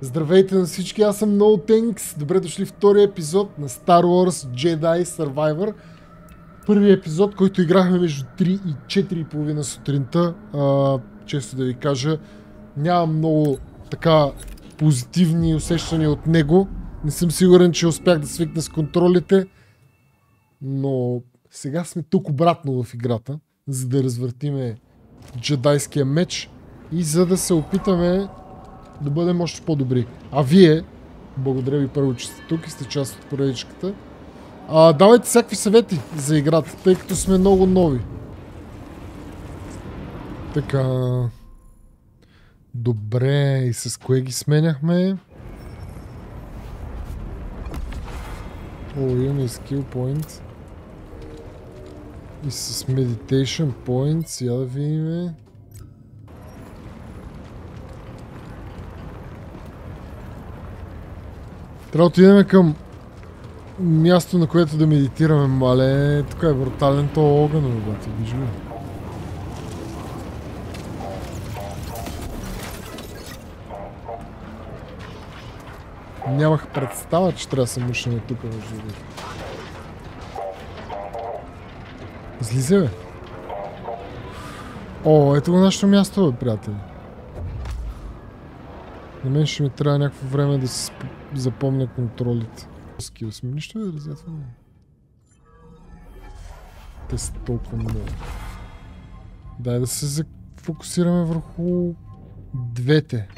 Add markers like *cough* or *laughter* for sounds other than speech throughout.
Здравейте на всички, аз съм No Thanks. Добре дошли в втория епизод на Star Wars Jedi Survivor. Първият епизод, който играхме между 3 и 4 и половина сутринта. А, често да ви кажа, нямам много така позитивни усещания от него. Не съм сигурен, че успях да свикна с контролите, но сега сме тук обратно в играта, за да развъртиме джедайския меч и за да се опитаме да бъдем още по-добри. А вие, благодаря ви първо, че сте тук и сте част от поредичката, а, давайте всякакви съвети за играта, тъй като сме много нови. Така... Добре, и с кое ги сменяхме? О, имаме и skill point. И с meditation point, сега да видим. Трябва да отидем към място, на което да медитираме, мале. Тук е брутален то огън, обаче, виж ли? Нямах представа, че трябва да се мушаме тук, между другото. Излиза, бе. О, ето го нашето място, бе, приятели. На мен ще ми трябва някакво време да си запомня контролите. Скил сме, нищо да разятваме. Те са толкова много. Дай да се фокусираме върху двете.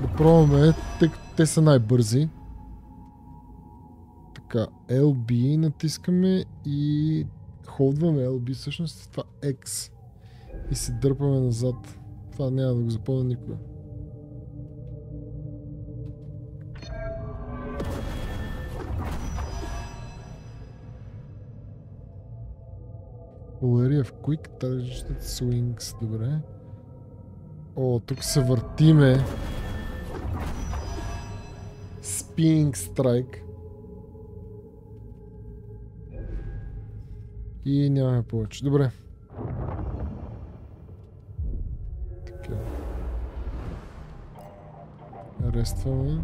Да пробваме, тъй като те са най-бързи. Така, LB натискаме и холдваме LB, всъщност това X. И се дърпаме назад. Това няма да го запомня никога. Flurry of Quick Targeted Swings. Добре. О, тук се въртиме. Spinning Strike. И нямаме повече. Добре. Арестваме.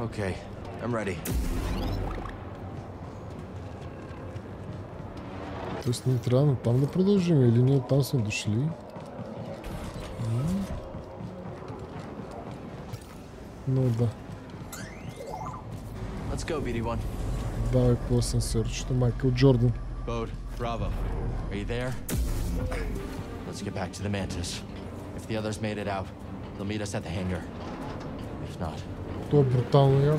Okay, I'm ready. Тоест ние трябва на там да продължим или ние там сме дошли? Но да. Let's go, BD1. Давай какво съм сърчето. Майкъл Джордан. Bode, Bravo. Are you there? Let's get back to the Mantis. If the others made it out, they'll meet us at the hangar. If not, Това е брутално яко.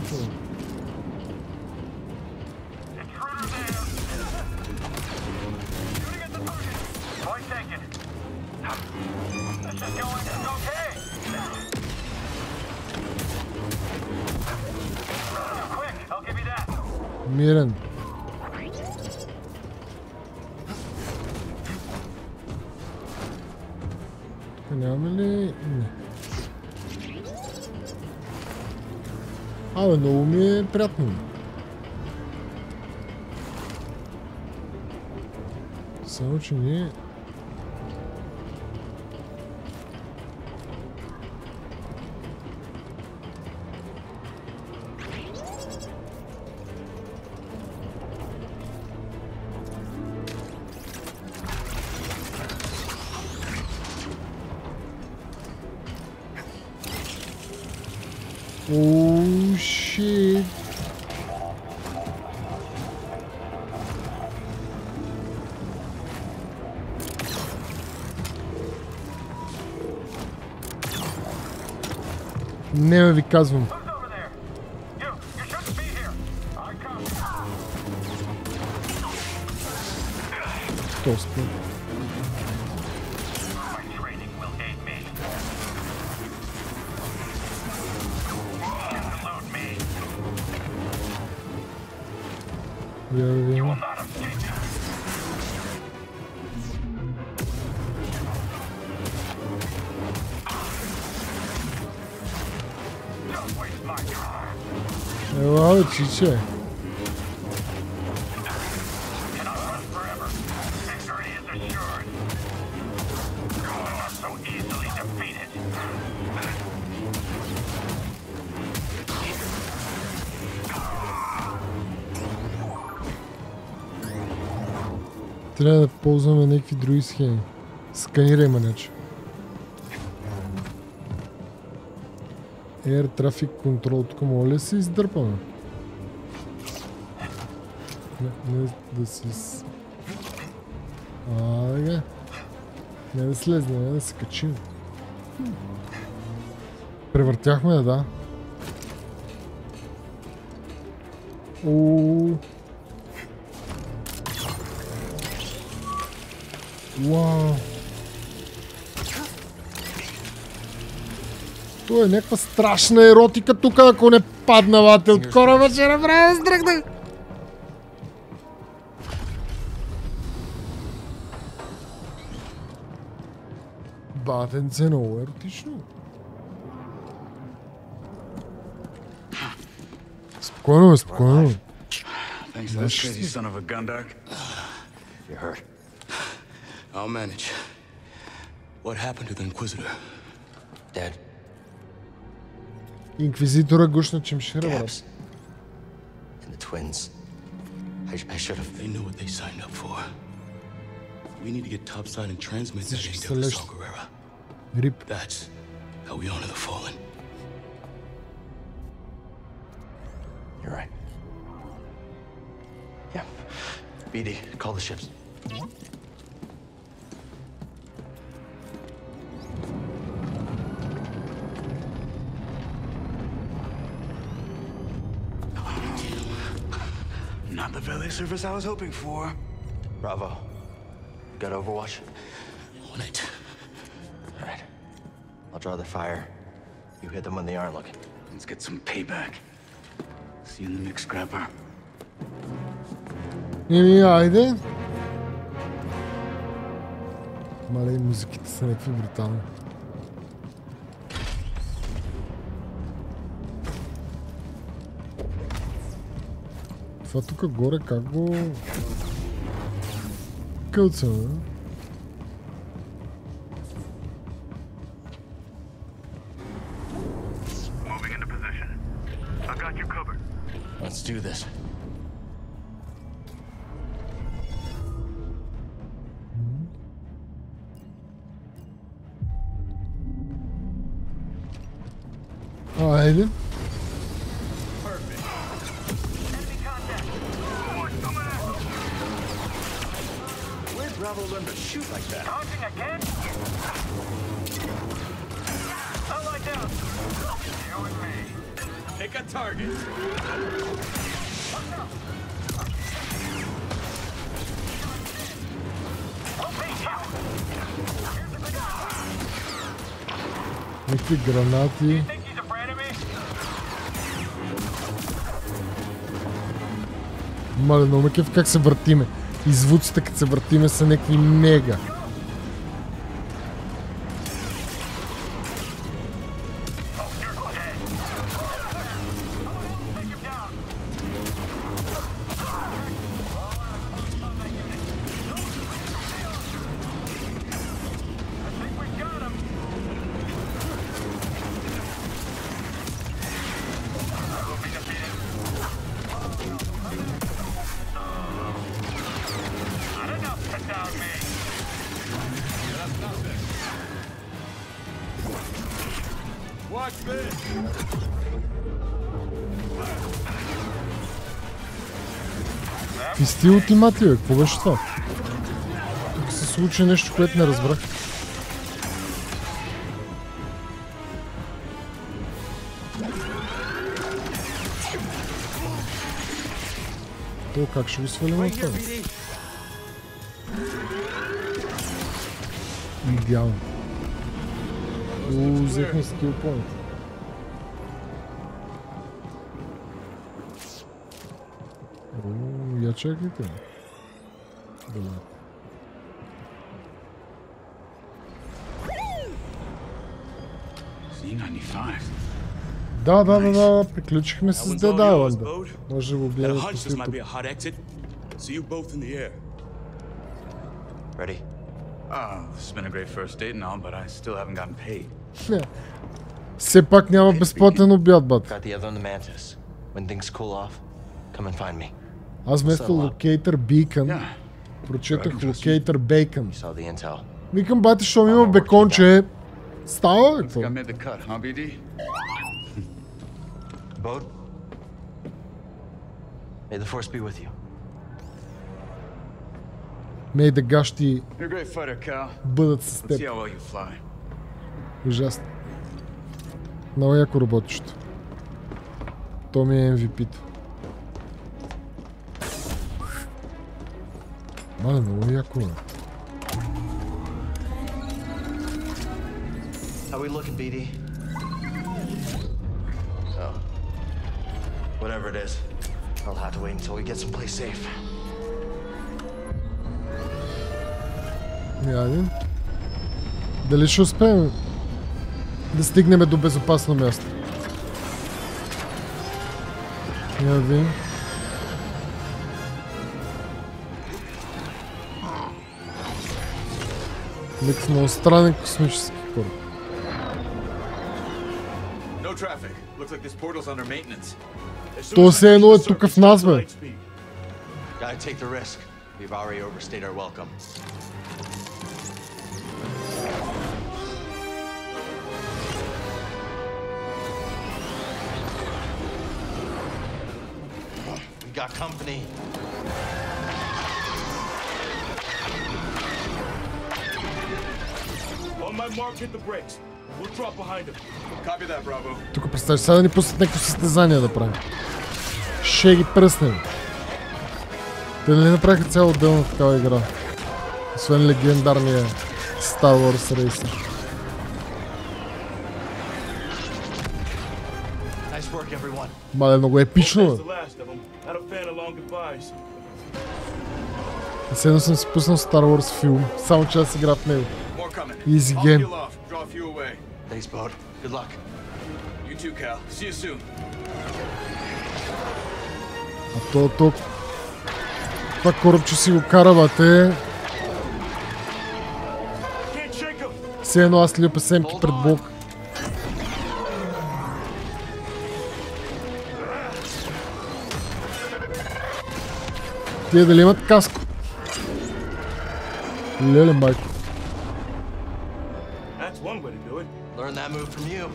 бе. Point Абе, много ми е приятно. Само, че ние... Не бе, ви казвам. Who's трябва да ползваме някакви други схеми. Сканирай манеч. Air Traffic Control. Тук мога да се издърпаме? Не, не да си... А, така. Не да слезне, не да се качим. Превъртяхме, да. О. Вау. То е някаква страшна еротика тук, ако не падна вате от кораба, ще направя сдръгна. Батенце много еротично. Спокойно, спокойно. Thanks to this crazy son of a gundark. You're hurt. I'll manage. What happened to the Inquisitor? Dead. Инквизитора гушна чимшира, брат. Gabs. And the twins. I, I should have. They knew what they signed up for. We need to get topside and transmit that Всички data са to лещи. Saw Gerrera. Рип. That's how we honor the fallen. You're right. Yeah. BD, call the ships. the service I was hoping for. Bravo. Got Overwatch? On it. All right. I'll draw the fire. You hit them when they aren't looking. Let's get some payback. See you in the next Grandpa. İyi haydi. Malay müzik gitsin bir tane. Това тук горе как го... Кълца, бе? Някакви гранати. Мале, кеф как се въртиме. И звуците, като се въртиме, са някакви мега. Фисти ултимат бе? Какво беше това? Тук се случи нещо, което не разбрах. То как ще го свалим от това? Идеално. Взехме скил point. О, я чакайте. Добре. Z95. Да, да, да, да, приключихме с That one's Dead all yours, Island. Bode. Може да го Got a гледате hunch в this might be YouTube. a hot exit. See you both in the air. Ready? Oh, this has been a great first date and all, but I still haven't gotten paid. Не. Все пак няма безплатен обяд, бат. Got the other on the Mantis. When things cool off, come and find me. Аз вместо локейтър Beacon Yeah. Прочетах Locator Bacon. Викам, бати, щом има беконче, става Looks какво? Bode? May the force be with you. Мей да гащи бъдат с теб. Ужасно. Много яко работещо. То ми е MVP-то. Мале, много яко е. How we looking, BD? Oh. Whatever it is, I'll have to wait until we get someplace safe. Яде. Дали ще успеем да стигнем до безопасно място? Я да видим. portal's under maintenance. As soon То as I все едно reach е the тук surface, в нас, go to бе. Lightspeed. Gotta take the risk. We've already overstayed our welcome. We got company. Тук представяш сега да ни пуснат някакво състезание да правим. Ще ги пръснем. Те нали направиха цяла отделна такава игра? Освен легендарния Star Wars Racer. Nice work, everyone. Мале, много епично, бе. the last of them. Had a fan of long goodbyes. Все едно съм си пуснал Star Wars филм, само че аз игра в него. Easy I'll game. peel off. Draw a few away. Thanks. Good luck. You too, Cal. See you soon. А то, то... Това корабче си го кара, бате. Can't shake him. Все едно аз липа семки пред Бог. Тия дали имат каско? Леле, майко. Learn that move from you.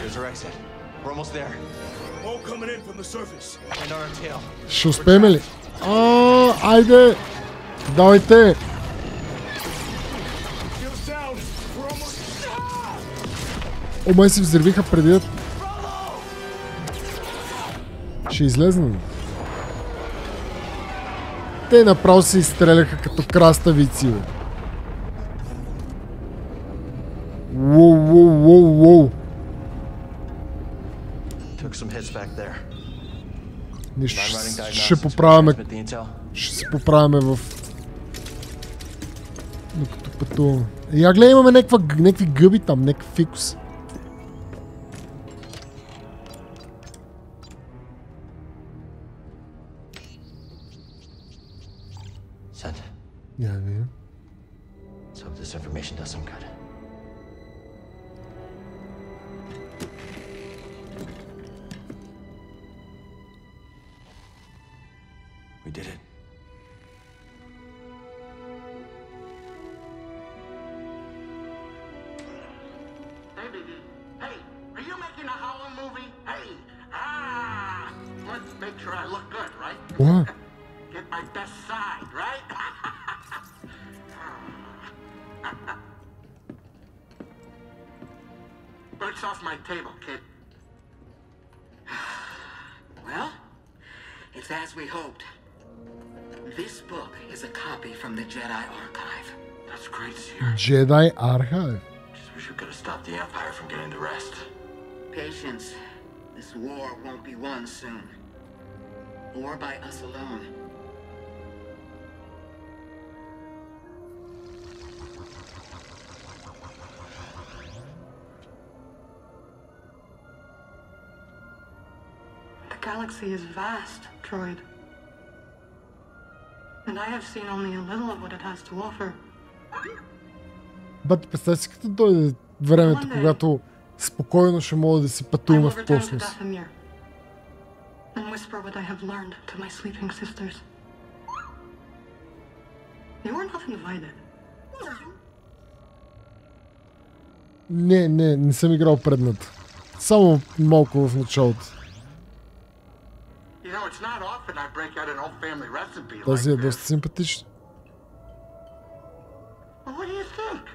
Here's our exit. We're almost there. All coming in from the surface. And our tail. Ще успеем ли? А, айде! Давайте! Ah! О, май се взривиха преди да... Ще излезна ли? Те направо се изстреляха като краставици, бе. Воу, воу. Took some hits back there. Нищо, ще- поправяме, ще се поправяме в... Докато пътуваме. Я гледай, имаме някакви гъби там, някакъв фикус. Jedi Archive. Just wish we could have stopped the Empire from getting the rest. Patience. This war won't be won soon. Or by us alone. The galaxy is vast, Droid. And I have seen only a little of what it has to offer. Бати, представи си като дойде времето, когато спокойно ще мога да си пътуваме в космос. Dathomir and whisper what I have learned to my sleeping sisters. You were not invited. Не, не, не съм играл предната. Само малко в началото. Тази е доста симпатична. What do you think?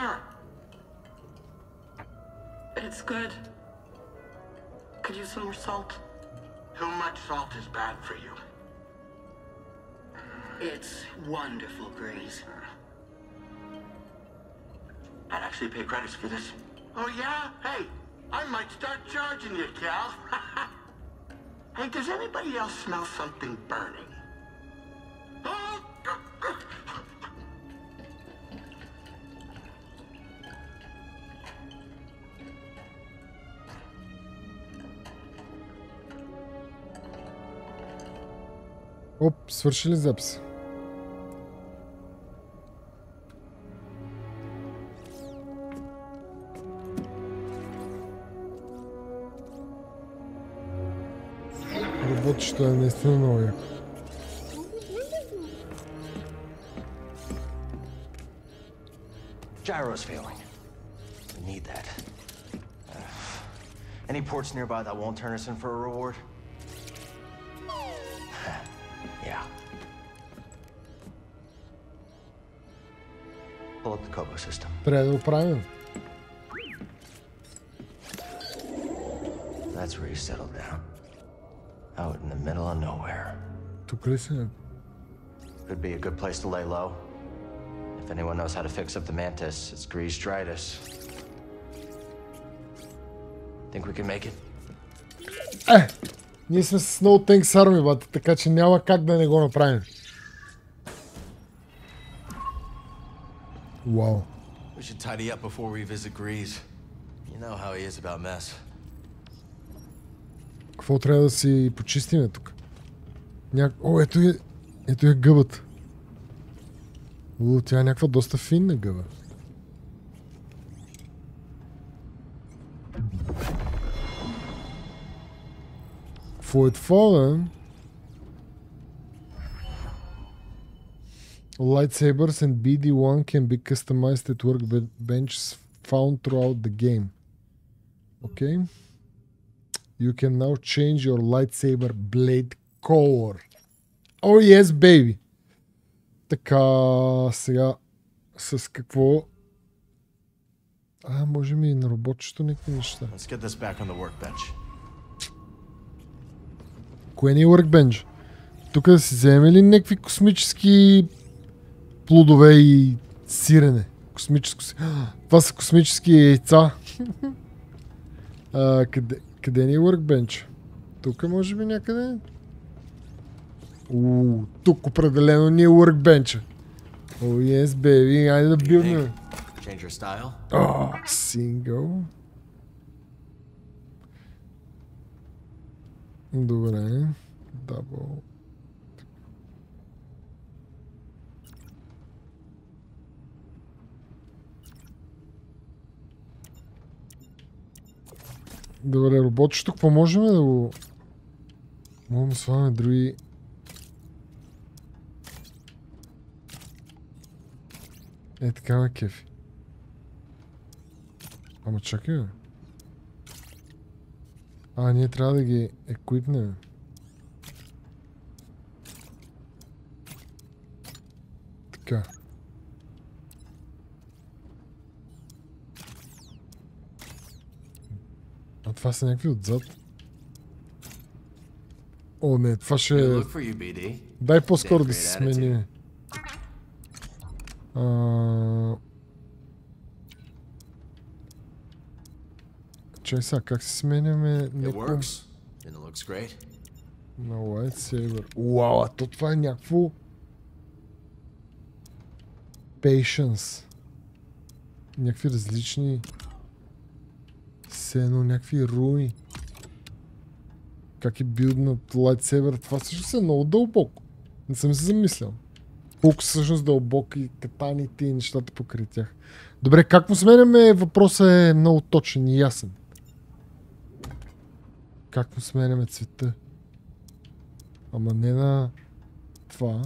Mara, It's good. Could use some more salt. too much salt is bad for you. It's wonderful, Grease. I'd actually pay credits for this. Oh, yeah? Hey, I might start charging you, Cal. *laughs* hey, does anybody else smell something burning? Оп, свърши ли запис? Работещето е наистина много яко. Gyro's failing. We need that. Uh, any ports nearby that won't turn us in for a reward? Pull up the Kobo system. Трябва да го правим. That's where you settle down. Out in the middle of nowhere. Тук ли се? Could be a good place to lay low. If anyone knows how to fix up the mantis, it's Grease Dritus. Think we can make it? Е! Ние сме с No Thanks Army, бата, така че няма как да не го направим. Вау. We should tidy up before we visit Grease. You know how he is about mess. Какво трябва да си почистиме тук? Ня... О, ето е, ето е гъбата. У, тя е някаква доста финна гъба. Какво е това, бе? Lightsabers and BD1 can be customized at workbenches found throughout the game. Okay. You can now change your lightsaber blade color. Oh yes, baby! Така, сега с какво... А, може ми и на работчето някакви неща. Let's get this back on the workbench. Кое ни е workbench? Тук да си вземем ли някакви космически плодове и сирене? Космическо... си- *gasps* Това са космически яйца. *laughs* а, къде, къде ни е workbench? Тук може би някъде? Уу, тук определено ни е workbench. Oh yes, baby. Айде да билднем. Change your style? О, сингъл. Добре. Дабл. Добре, работчето, какво можем да го... Можем да слагаме други... Е, така ме кефи. Ама чакай, бе. А, ние трябва да ги еквипнем. Така. А това са някакви отзад. О, не, това ще. Дай по-скоро да се смени. А... Чай сега, как се сменяме някакво на lightsaber? Уау, а то това е някакво... Patience. Някакви различни... Сено, някакви руни. Как е билднат lightsaber? Това също е много дълбоко. Не съм се замислял. Колко всъщност дълбоки катаните и нещата покрай тях. Добре, как му сменяме? Въпросът е много точен и ясен. Как му сменяме цвета? Ама не на това.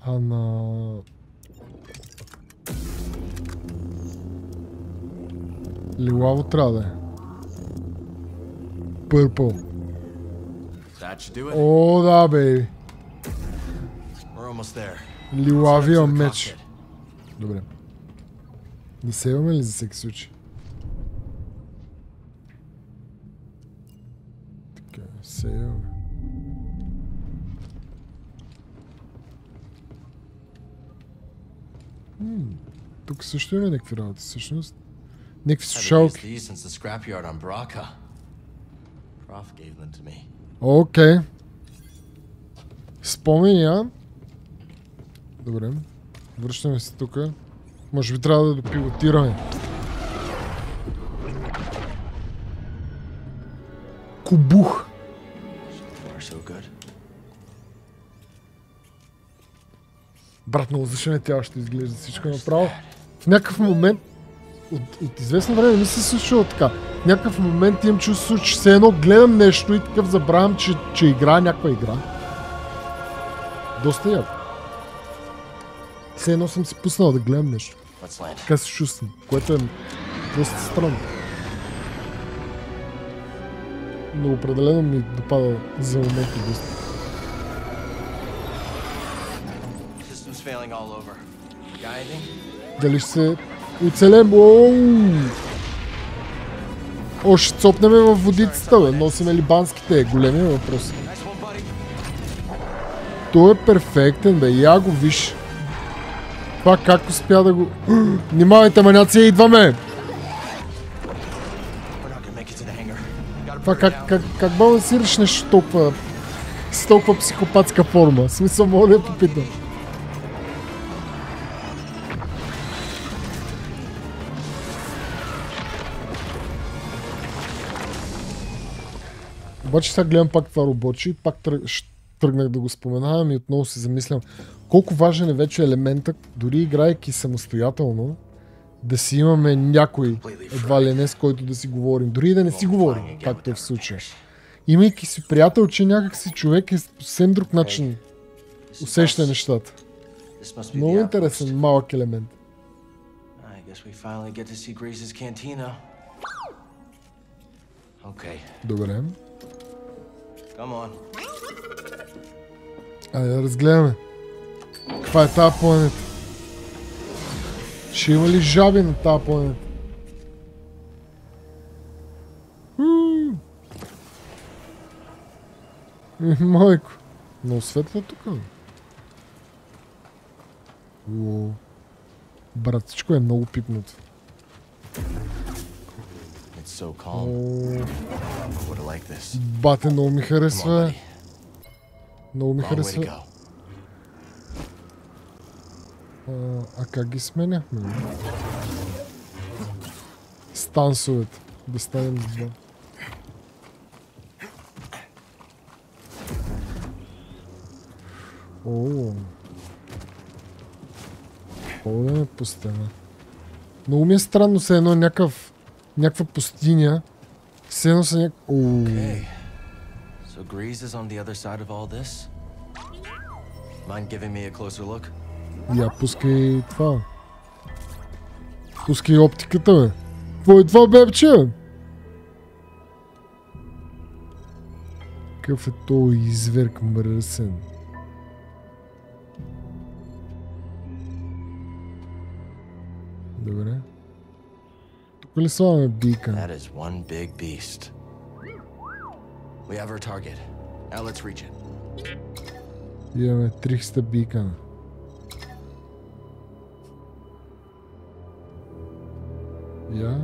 А на... Лилаво трябва да е. It. О, да, бей. We're almost there. Лилавия меч. Добре. Не севаме ли за всеки случай? Така, севаме. М, Тук също има някакви работи, всъщност. Used слушалки. Окей. Спомени я. Добре. Връщаме се тук. Може би трябва да допилотираме. Кубух. Брат, много зашеметява ще изглежда всичко направо. В някакъв момент, от, от известно време не се е случвало така. В някакъв момент имам чувство, че все едно гледам нещо и такъв забравям, че, че игра някаква игра. Доста яко. Все едно съм си пуснал да гледам нещо. Така се чувствам, което е доста странно. Но определено ми допада за момента доста. Дали ще се оцелем? Оу! О, ще цопнем в водицата, бе. Носиме ли банските? Големия въпрос. Той е перфектен, бе. Я го виж. Това как успя да го... *gasps* Внимавайте, маняци, идваме! Това как, как, как балансираш нещо толкова... с толкова психопатска форма? Смисъл, мога да попитам. Обаче сега гледам пак това робоче и пак тръгнах да го споменавам и отново се замислям колко важен е вече елементът, дори играйки самостоятелно, да си имаме някой, едва ли не с който да си говорим. Дори и да не си говорим, както е в случая. Имайки си приятел, че някак си човек е съвсем друг начин усеща нещата. Много интересен, малък елемент. I come on. Айде да разгледаме. Каква е тази планета? Ще има ли жаби на тази планета? Е, Майко. Много светло тук. Брат, всичко е много пипнато. It's so calm. О, бате, много ми харесва. Много ми харесва. А, а как ги сменяхме? Стансовете. Да станем с два. О. Ходене по стена. Много ми е странно се едно някакъв, някаква пустиня. Все едно са някак... О, Okay. So Grease is on the other side of all this? Mind giving me a closer look? Я пускай това. Пускай оптиката, бе. Какво е това, бебче? бе? Какъв е то изверг мръсен? Добре. That is one big beast. We have our target. Now let's reach it. Ideme, 300 beacon. Yeah.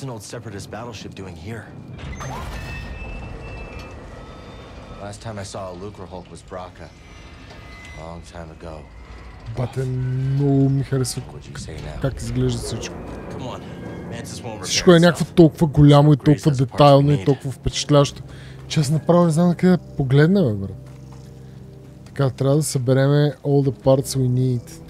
What's an old separatist battleship doing here? Last time I saw a Lucre Hulk was Braca. Long time ago. Бате, много ми харесва как изглежда всичко. Всичко е някакво толкова голямо и толкова детайлно и толкова впечатлящо, че аз направо не знам на къде да погледна, бе, брат. Така, трябва да събереме all the parts we need.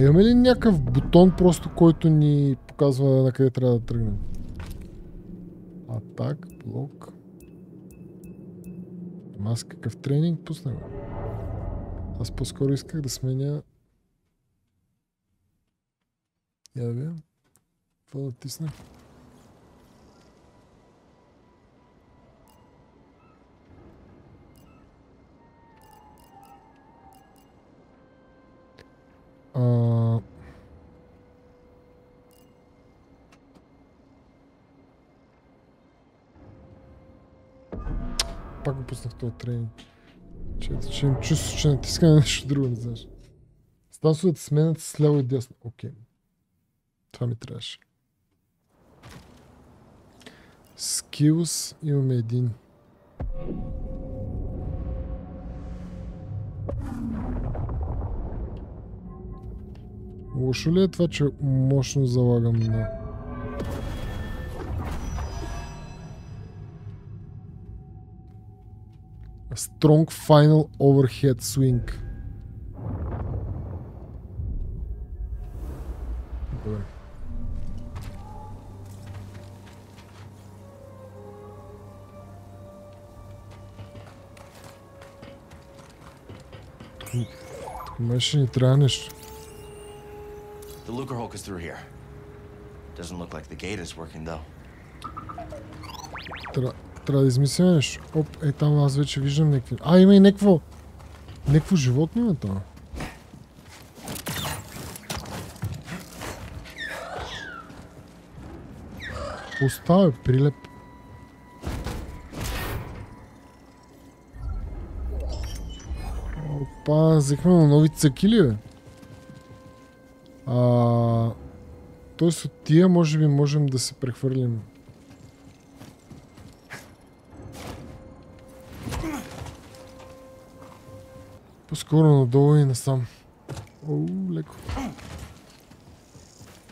Имаме ли някакъв бутон просто, който ни показва на къде трябва да тръгнем? Атак, блок. Аз какъв тренинг пусна? бе? Аз по-скоро исках да сменя... Я да видя. Това да тисна. А... Пак го пуснах този тренинг. Че, че им чувство, че натискаме нещо друго, не знаеш. Стансовете сменят с ляво и дясно. Окей. Това ми трябваше. Skills имаме един. Лошо ли е това, че мощно залагам на... A strong final overhead swing. Добре. Тук ни трябва нещо. The Luger Hulk is through here. Doesn't look like the gate is working though. Трябва, да измислим нещо. Оп, е там аз вече виждам някакви... А, има и някакво... Някакво животно има там. Остава прилеп. Опа, взехме на нови цъки ли, бе? А, Тоест от тия може би можем да се прехвърлим. По-скоро надолу и насам. Оу, леко.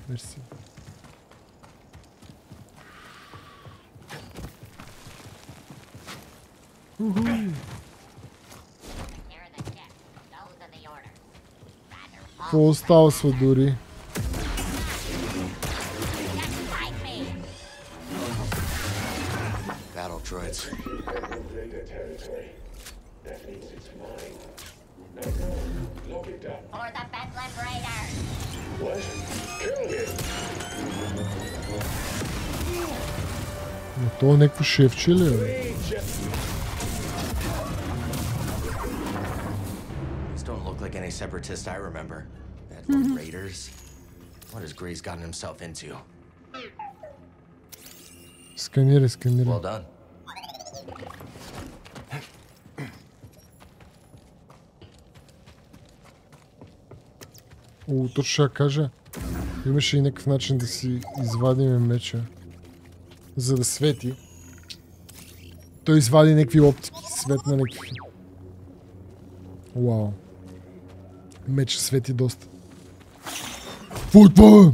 Мерси. Какво остава дори? don't look like any separatists I remember. Bedlam Raiders. What has Grease gotten himself into? Сканирай, сканирай. Well done. О, точно ще я кажа. Имаше и някакъв начин да си извадим меча. За да свети. Той извади някакви оптики. Свет на някакви. Вау. Меч свети доста. Какво е това?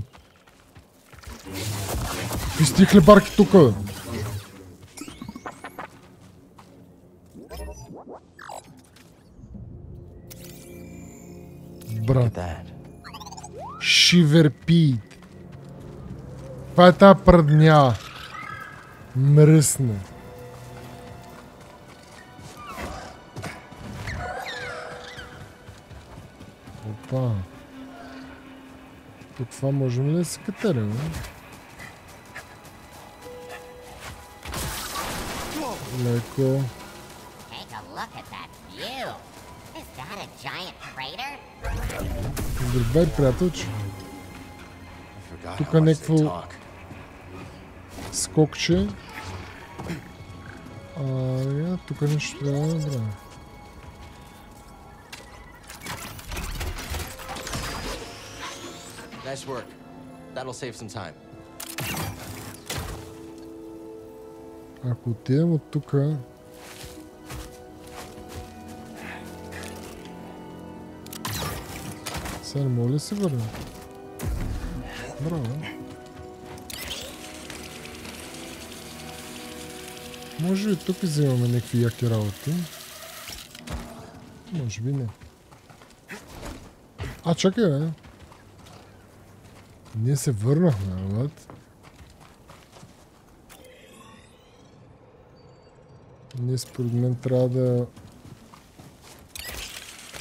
сте хлебарки тука? бе? Брат. Шиверпит. Това е тази пръдня. Мръсна. Опа. Тук това можем ли да се катерим? а? Леко. Добре, приятелче. Much they някакво-. Скокче. А, я, тук нещо трябва да направим. Nice work. That'll save some time. Ако отидем от тук... Сега не мога ли се върна? Браво. Може би тук взимаме някакви яки работи. Може би не. А, чакай, бе. Ние се върнахме, брат. Ние според мен трябва да...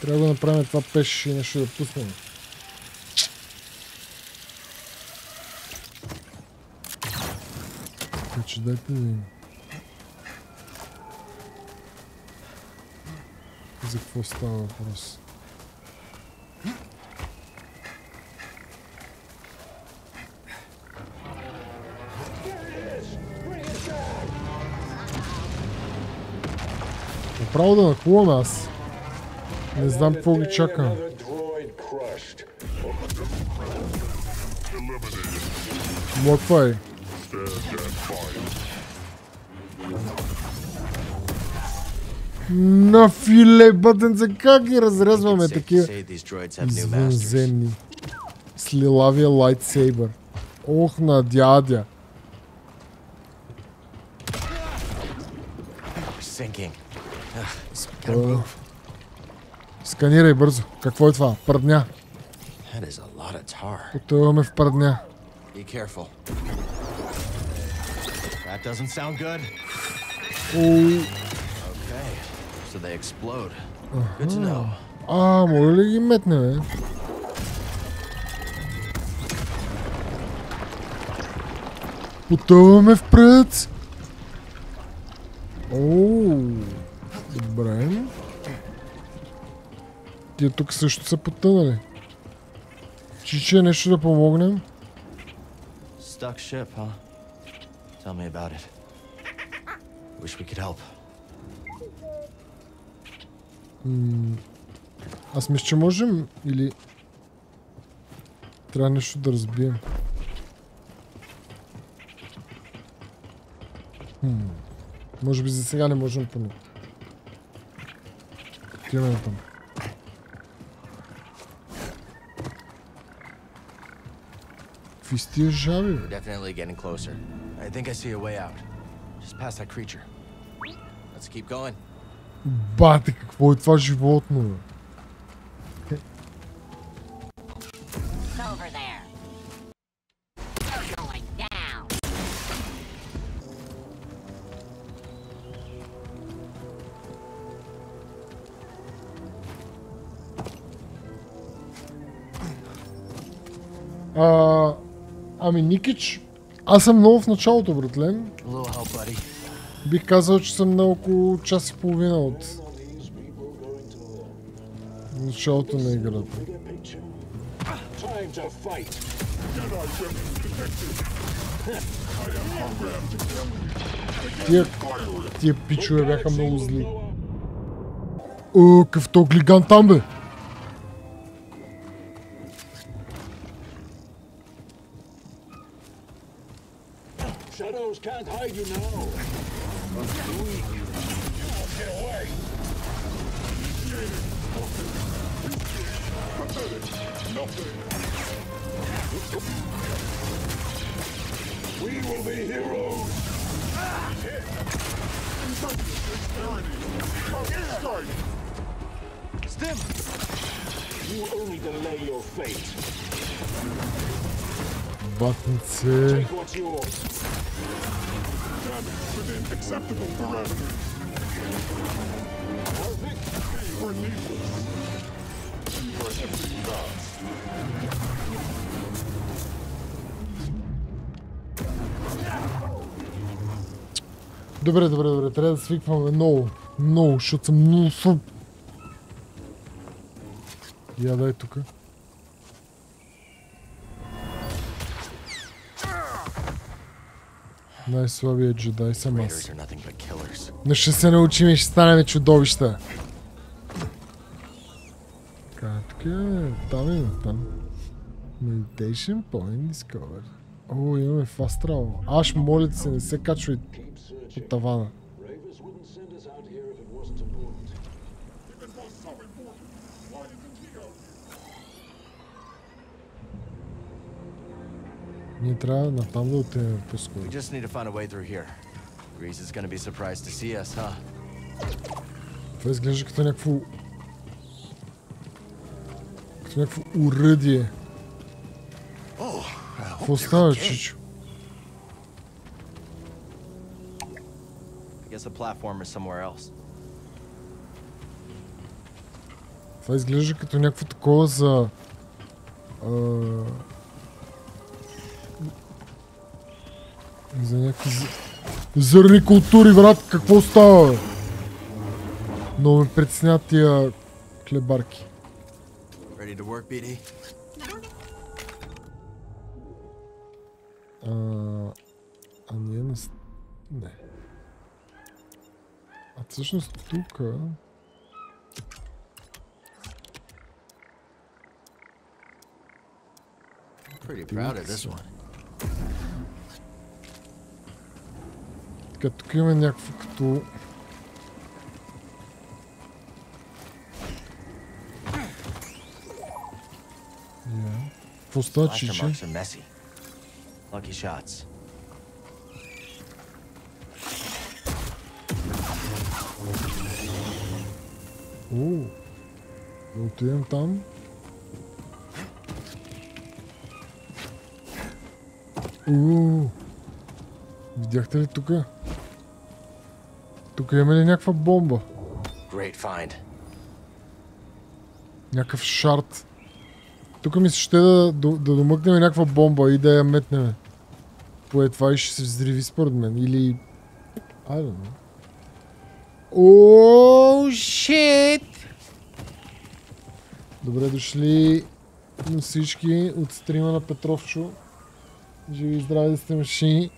Трябва да направим това пеш и нещо да пуснем. Така че дайте да. За какво става въпрос? Направо да нахуваме аз. Не знам какво ги чака. Млъквай. На филе, бътенце, как ги разрезваме такива извънземни. С лилавия лайтсейбър. Ох, на дядя. О, Сканирай бързо. Какво е това? Пърдня. Отиваме в пърдня. А, моля ли ги метне, бе? Потъваме в прец. Добре. Тия тук също са потънали. Чиче, нещо да помогнем? Stuck ship, huh? Tell me about it. Wish we could help. Аз мисля, че можем или... Трябва нещо да разбием. Хм. Може би за сега не можем поне. Отиваме там. Какви с тия жаби, бе? We're definitely getting closer. I think I see a way out. Just past that creature. Let's keep going. Бате, какво е това животно, А, ами Никич, аз съм много в началото, братлен. Бих казал, че съм на около час и половина от началото на играта. Тия, тия пичове бяха много зли. О, какъв то глиган там бе! Fast. Добре, добре, добре. Трябва да свикваме много. Много, защото съм много слаб. Я дай тук. Най-слабият джедай съм аз. Но ще се научим и ще станем чудовища. Как е? Там е, там. Meditation point discovered. О, имаме fast travel. Аш, моля се, не се качвай по тавана. Натам да отидем по-скоро. We just need to find a way through here. Grease is gonna be surprised to see us, huh? Това изглежда като някакво... Като някакво уръдие. Какво става, Чичо? I guess the platform is somewhere else. Това изглежда като някакво такова за... А... За някакви... Зърни култури, брат! Какво става? бе? Много ме притесняват тия хлебарки. Ready to work, BD? А, а ние не... Не. А всъщност тук... Pretty proud of this one. Така, тук имаме някакво като... Какво става, messy. Lucky shots. О, да отидем там. Уу, видяхте ли тук? Тук имаме ли някаква бомба? Great find. Някакъв шарт. Тук ми се ще да, да, да домъкнем някаква бомба и да я метнем. Пое това и ще се взриви според мен. Или... I don't know. Ооо, шит! Добре дошли на всички от стрима на Петровчо. Живи и здрави да сте машини.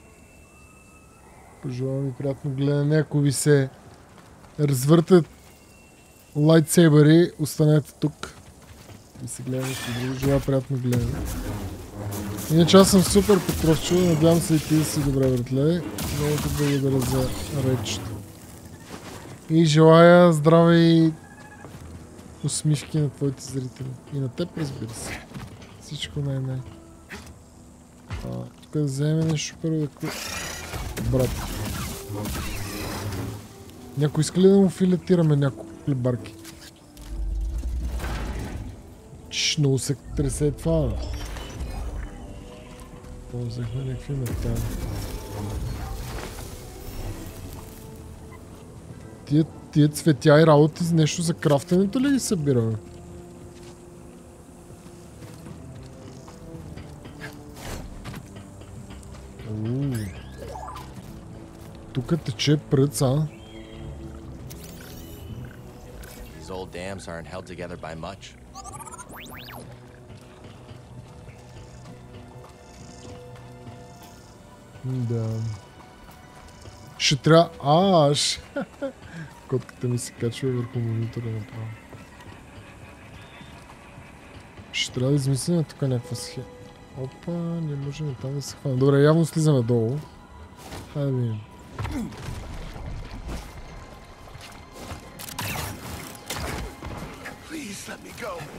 Пожелавам ви приятно гледане. Ако ви се развъртат лайтсейбъри, останете тук. И се гледаме с други. Желая приятно гледане. Иначе аз съм супер Петровчо. Надявам се и ти да си добре, братле. Много ти благодаря за речето. И желая здраве и усмивки на твоите зрители. И на теб, разбира се. Всичко най-най. Тук да вземем нещо първо да ку... Брат. Някой иска ли да му филетираме няколко хлебарки? Чш, много се тресе това. взехме някакви метали? Тия, тия цветя и работи нещо за крафтенето ли ги събираме? Тук тече пръца. These old dams aren't held together by much. Да. Ще трябва... А, ще... *laughs* Котката ми се качва върху монитора направо. Ще трябва да измислим тук някаква схема. Опа, не можем там да се хванем. Добре, явно слизаме долу. Хайде да видим.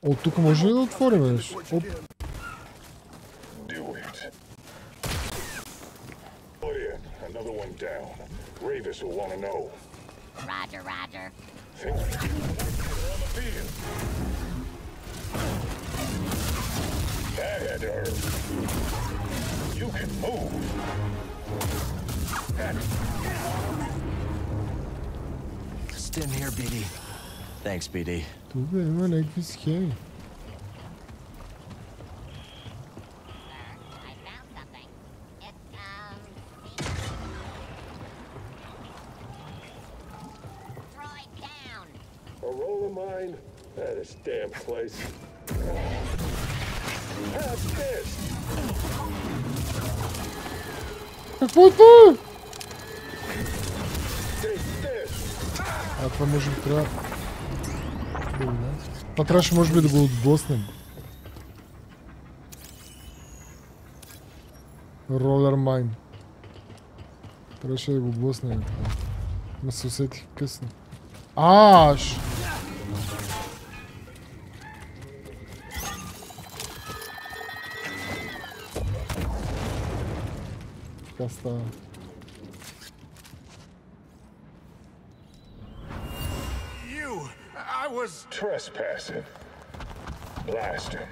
О, тук може ли да отворим нещо? Оп, Do it. Put in. Another one down. Ravis will want to know. Roger, Roger. Things we do on the field. Better. You can move. Stim here, BD. Thanks, BD. тук има някакви схеми. I found something. It's, um... Droid down! A roller mine? That is damn place. Have this. Какво А това може би трябва... Това трябваше може би да го отблъснем. Ролер майн. Трябваше да го блъснем. така. Ма се усетих късно. Аш! Така става. Trespassing. Blast him.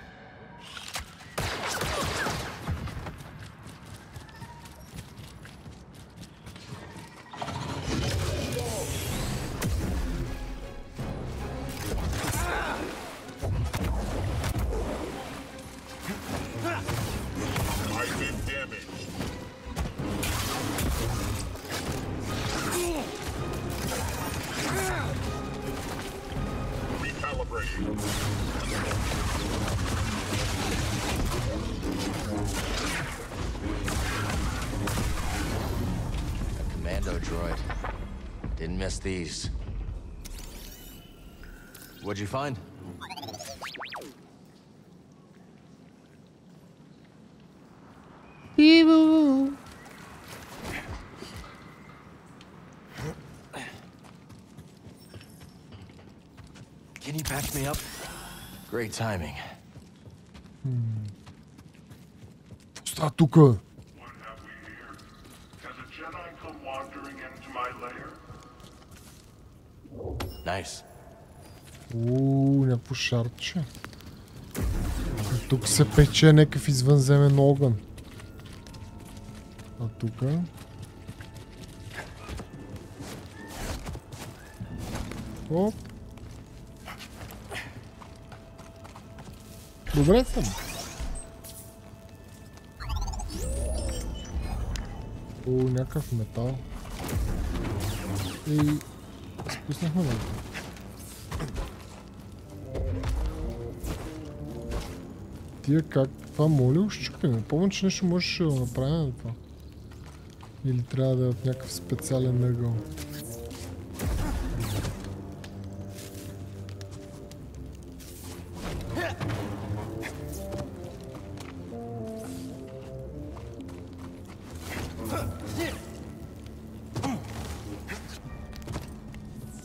past these. What'd you find? Can you patch me up? Great timing. Hmm. Staat. Някакво шарче. И тук се пече някакъв извънземен огън. А тука... Оп. Добре съм. О, някакъв метал. И... Спуснахме ли? Тия как? Това моля ощупим. Помня, че нещо можеше да направим на това. Или трябва да е в някакъв специален ъгъл.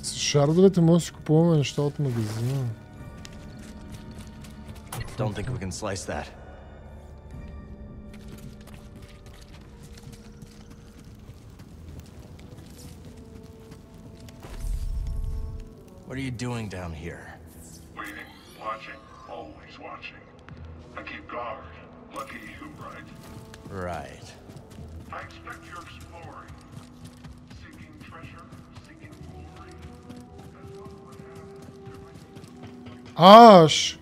С шардовете може да си купуваме неща от магазина. Don't think we can slice that. What are you doing down here? Waiting, watching, always watching. I keep guard. Lucky you, right? Right. I expect you're exploring. Seeking treasure, seeking glory. That's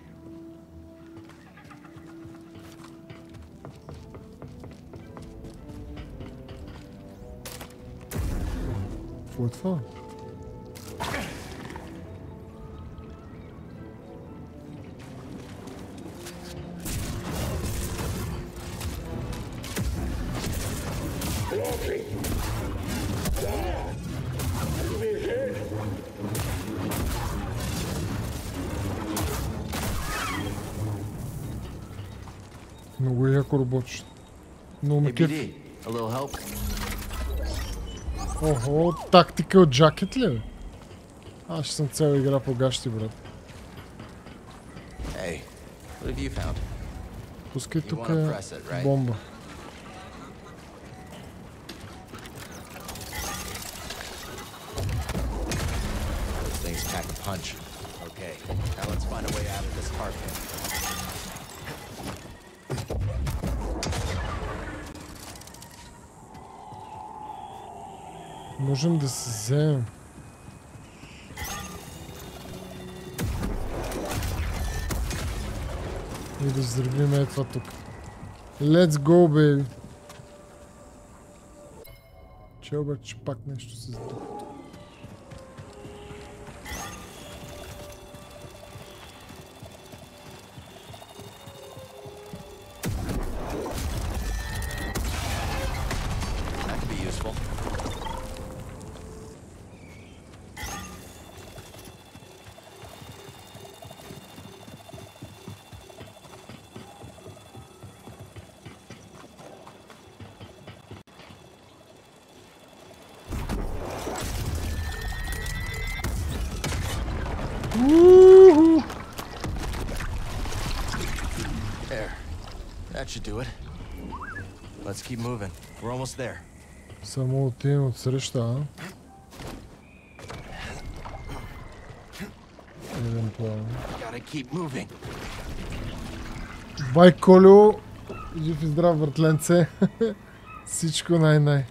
яко работиш. Много ме Hey, кеф. BD, a little help? Охо, тактика от джакет ли? бе? Аз ще съм цяла игра по гащи, брат. Hey, what have you found? Пускай You тук wanna press it, right? бомба. Those things pack a punch. Okay, now let's find a way out of this tar pit. Можем да се вземем. И да взривим е това тук. Let's go, baby. Че обаче пак нещо се сдуха. That keep moving. We're almost there. Само отивам от среща, а? Keep moving. Бай Колю, жив и здрав, братленце. *laughs* Всичко най-най.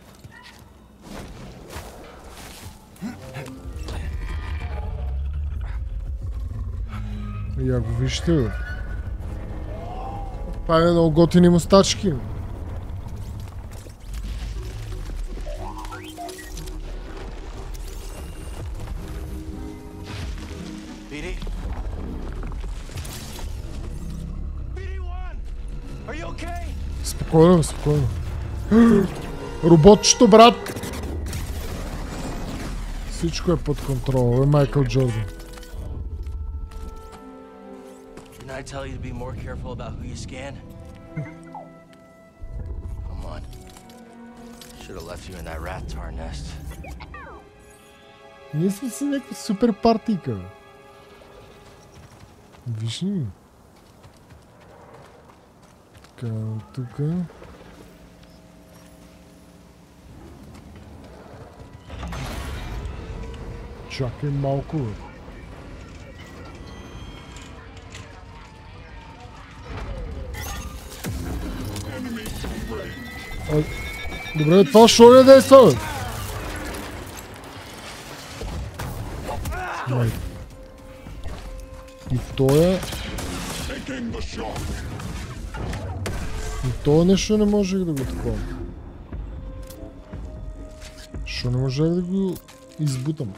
Я го вижте, бе. Прави много готини мустачки. Спокойно, спокойно. Роботчето, брат! Всичко е под контрол. Е Майкъл Джордан. I tell you to be more careful about who you scan? Come on. Should have left you in that rat tar nest. Ние сме си някаква супер партийка. Виж ли? Така, тук. Чакай малко, бе. Ой, Добре, това що не действа, бе? Май. И то е... И то нещо не можех да го такова. Що не можех да го избутам?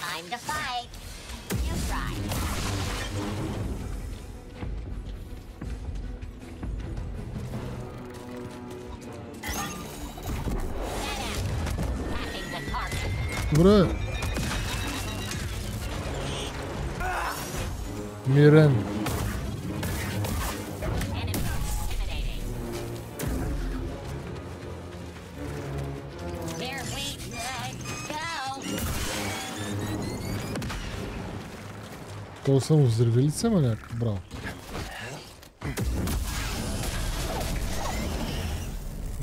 Time to fight. You try. Target. Добре. Мирен. Intimidating. Here we go. То само взриви ли се, ма някак? Браво.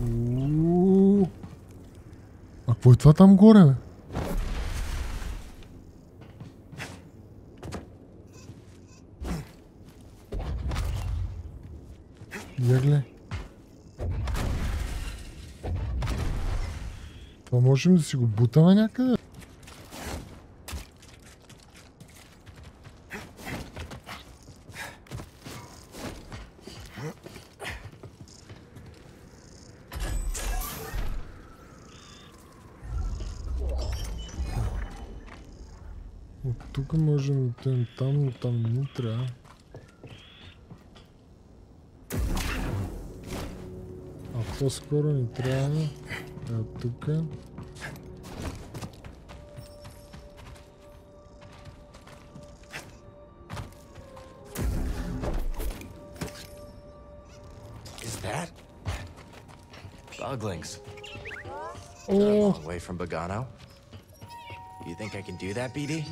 Уу. А какво е това там горе, бе? Я гледай. Можем да си го бутаме някъде? От тук можем да отидем там, но там не трябва. А по-скоро ни трябва е от тук. Is that? Boglings. О, Long way from Bogano. You think I can do that, BD?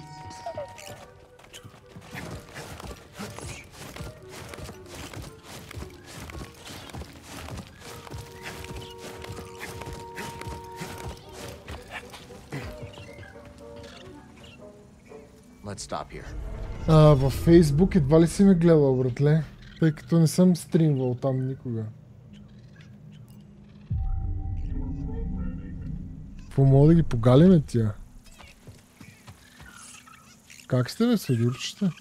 Let's stop here. а, във Фейсбук едва ли си ме гледал, братле? Тъй като не съм стримвал там никога. Какво мога да ги погалиме тия? Как сте бе, съдурчета?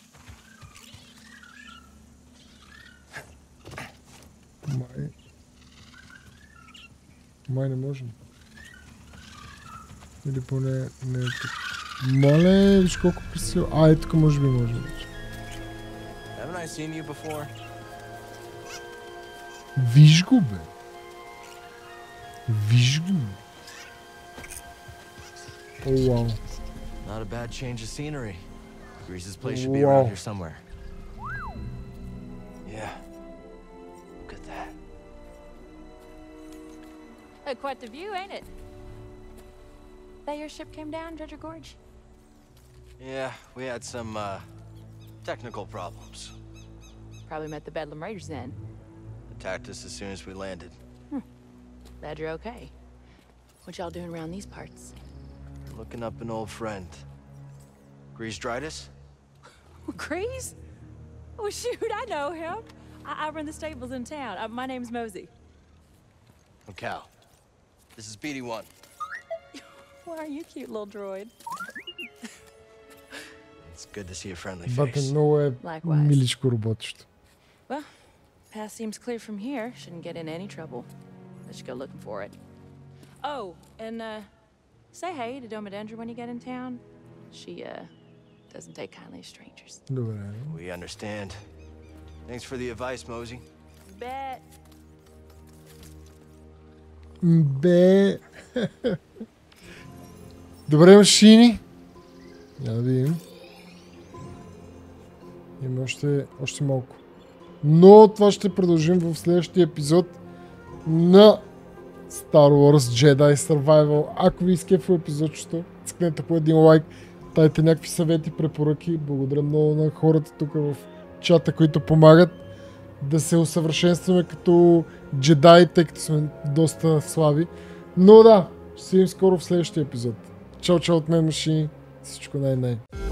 Май... Май не можем. Или поне не е тук. Мале, виж колко красиво. А, е тук може би може. Haven't I seen you before? Wizgub. Wizgub. Oh, wow. Not a bad change of scenery. Greece's place should be wow. around here somewhere. Yeah. Look at that. Uh, quite the view, ain't it? That your ship came down, Dredger Gorge? Yeah, we had some, uh, technical problems. Probably met the Bedlam Raiders then attacked us as soon as we landed. Hmm. Glad you're okay. What y'all doing around these parts? Looking up an old friend. Grease Dritus? *laughs* Grease? Oh, shoot, I know him. I, I run the stables in town. Uh, my name's Mosey. I'm Cal. This is BD-1. *laughs* Why are you cute little droid? *laughs* it's good to see a friendly face. Bakın, no, Likewise. Well, path seems clear from here. Shouldn't get in any trouble. Let's go looking for it. Oh, and uh, say hey to Domodendra when you get in town. She uh doesn't take kindly to strangers. Добре. We understand. Thanks for the advice, Mosey. Bet. Бе. Добре, машини. Няма да видим. Има още, още малко. Но това ще продължим в следващия епизод на Star Wars Jedi Survival. Ако ви изкефа епизодчето, цъкнете по един лайк, дайте някакви съвети, препоръки. Благодаря много на хората тук в чата, които помагат да се усъвършенстваме като джедаи, тъй като сме доста слаби. Но да, ще видим скоро в следващия епизод. Чао, чао от мен, машини. Всичко най-най.